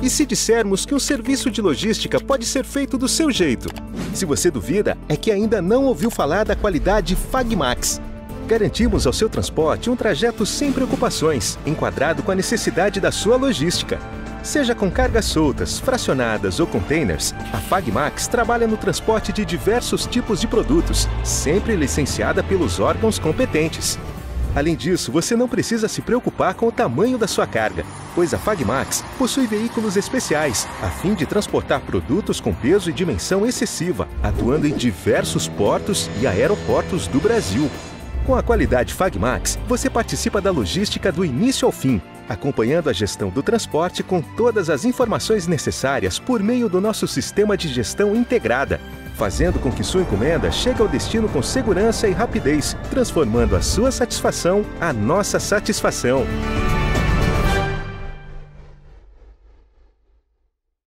E se dissermos que um serviço de logística pode ser feito do seu jeito? Se você duvida, é que ainda não ouviu falar da qualidade Fagmax. Garantimos ao seu transporte um trajeto sem preocupações, enquadrado com a necessidade da sua logística. Seja com cargas soltas, fracionadas ou containers, a Fagmax trabalha no transporte de diversos tipos de produtos, sempre licenciada pelos órgãos competentes. Além disso, você não precisa se preocupar com o tamanho da sua carga, pois a Fagmax possui veículos especiais a fim de transportar produtos com peso e dimensão excessiva, atuando em diversos portos e aeroportos do Brasil. Com a qualidade Fagmax, você participa da logística do início ao fim, acompanhando a gestão do transporte com todas as informações necessárias por meio do nosso sistema de gestão integrada, fazendo com que sua encomenda chegue ao destino com segurança e rapidez, transformando a sua satisfação a nossa satisfação.